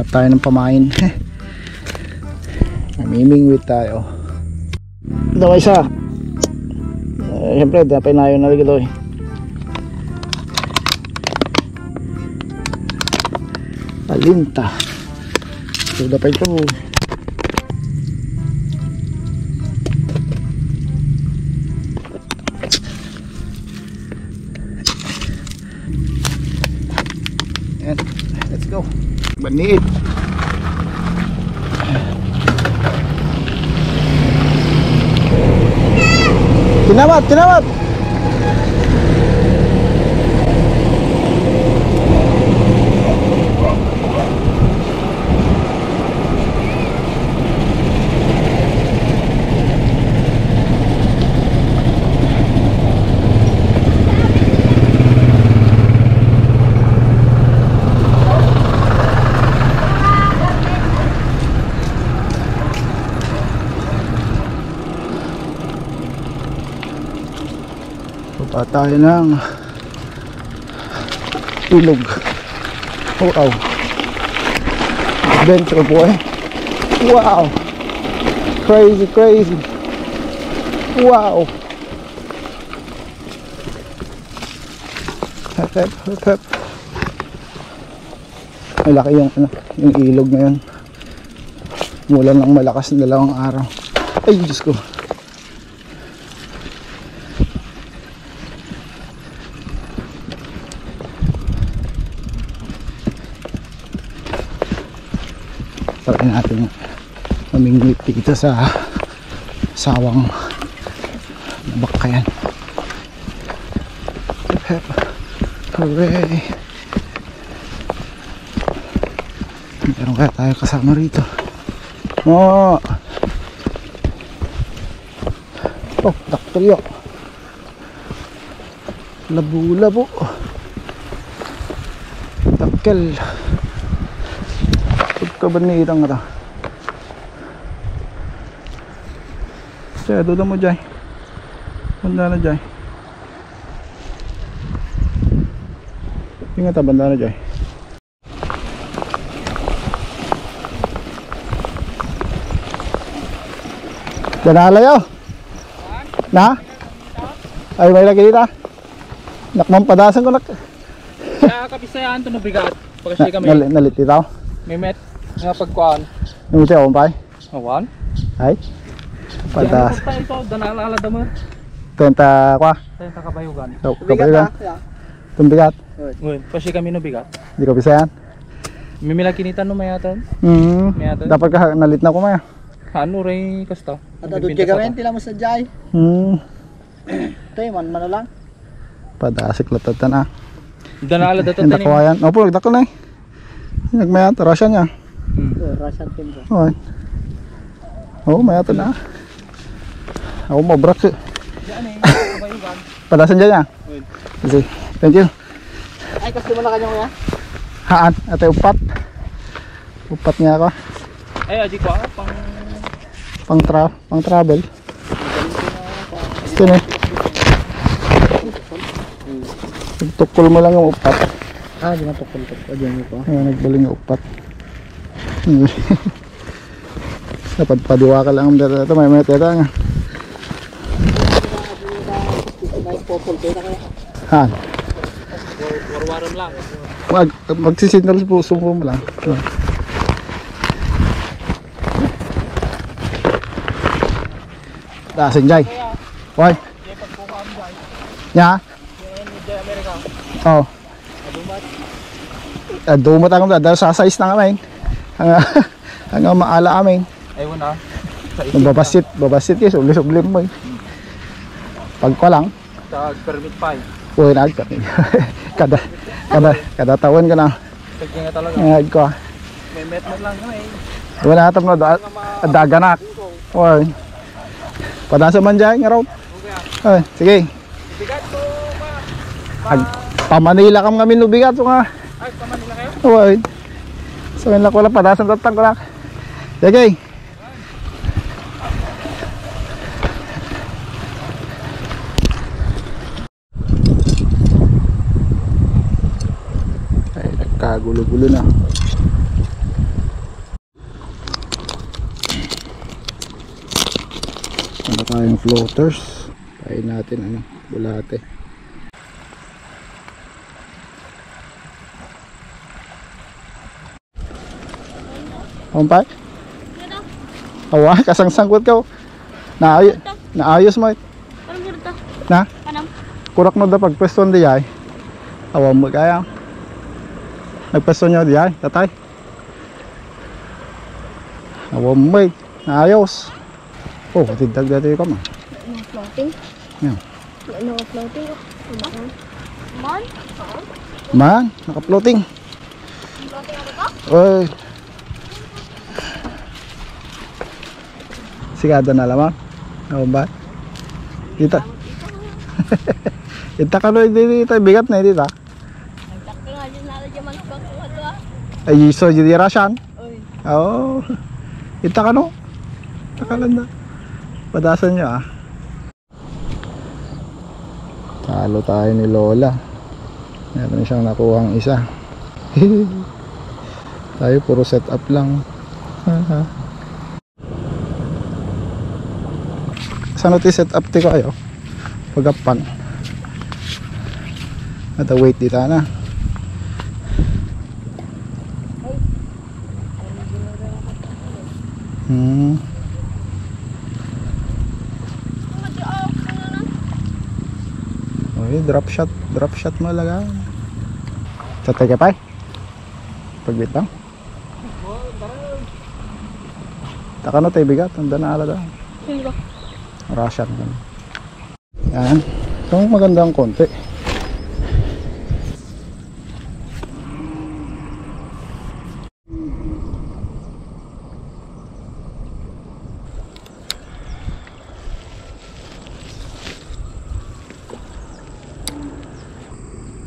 Hanap tayo ng pamain. Namimingwit tayo. Ito isa. Uh, Siyempre, dapat na yun naligid eh. Palinta. So, dapat ito. Yan. Let's go. menit. Tinawat, tinawat. Punta tayo ng ilog. Wow. Adventure po eh. Wow. Crazy, crazy. Wow. Hep, hep, hep, hep. Malaki yung, ano, yung ilog ngayon. Mula ng malakas na dalawang araw. Ay, Diyos ko. Natin mamingwit dito sa sawang bakayan hep hep hooray. Meron kaya tayo kasama rito. Oh oh daktilyo labo labo dakkel kabanirang ata Jai, doon mo Jai. Banda na Jai. Ingat ah, banda na Jai. Danalayo na ay may lagi dito nakmang padasan ko nak Kaya kapisayan to no bigat. Pagkasi kami. Nal nalit dito May met nga pagkuan. Nung siya umpay Awan. ay padas Tayo ito danalala damo. tenta kwa Tayo ta kabayugan. so, kapag ka tumbigat Ngun, pasi kami no bigat. di ko bisayan Mimila kinitan no mayatan. hmm Mayatan. dapat ka nalit na ko maya Ano ray kasta? At adod ka gamin, tila mo sa jay. hmm Tayo man man lang. padasik latatan na Danala dato Yung tanim. dakwayan. Opo, nagdakol na eh. Nagmayat, rasya niya. Hmm. Oh, Russian team ko. Okay. Oo, mayat na. Ako mabrak eh. Yan eh. Padasan dyan niya. Uy. Sige, thank you. Ay, kasi mo na kanyang ya. Haan, ate upat. Upat niya ako. Ay aji ko ah, pang Pang, tra pang travel. Ito na eh. Tukol mo lang yung upat. Ah, di na tukol ko. Ayan, nagbaling yung upat. Dapat padiwa ka lang ang data. Ito, may may teta nga. Haan. warwaram lang. Mag, magsisignal po, sumpo mo lang. Dasin jay. Hoy. Nya? Oh. Adumat ang dahil sa size na kami. Ang ang maala amin. Ayun na. Babasit, babasit yes, ulis-ulim mo. eh. Pag ko lang, Sa permit pa eh. uwi na agad. kada, kada, kada taon ka na. Pagka nga talaga. Ko. ah. May met mo lang kami. Wala na tapno da daganak. Oy. Padasa man dyan nga raw. Ay, sige. Bigat ko pa. Pamanila kam kami lubigat so nga. Ay, paman nila kayo. Oy. So yun lang ko lang pa. Dasan tatang ko lang. Sige. Ay, nagkagulo-gulo na. Ano tayong floaters? Kain natin ano, bulate. Kumpay? Awa, kasangsangkot ka. oh. Naay naayos mo. eh. Na? Kurak mo da pagpwesto di ay. Awa mo kaya. Nagpwesto nyo di ay, tatay. Awa mo eh. Naayos. Oh, tidag dati ka. Ano floating? Yan. Ano floating? Man? Man, naka-floating. Floating ano ka? Oy. Sigada na lamang. Ako ba? Dita. Ita ka no, dito, bigat na dito. Ah. Ay, so, jadi rasyan. Oo. Ita ka no. Ita ka lang na. Padasan nyo ah. Talo tayo ni Lola. Meron siyang nakuhang isa. tayo puro set up lang. Saan natin set up ti kayo? Pagapan. At wait dito na. Hmm. Oy, drop shot, drop shot mo laga. Sa teke pa. Pagbit lang. Taka no tayo bigat, ang na ala daw. Russian gan. Yan. Itong magandang konti.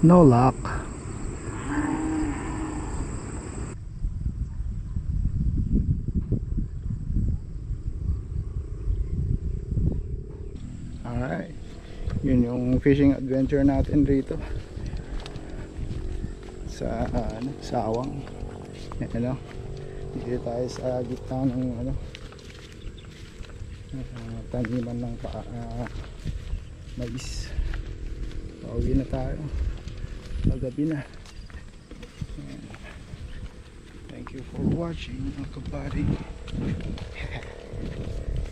No luck. Alright. Yun yung fishing adventure natin rito. Sa ano, sawang. Ano. Dito tayo sa gitna ng ano uh, taniman ng pa, uh, mais. Pauwi na tayo. Pagabi na. Thank you for watching mga kabady.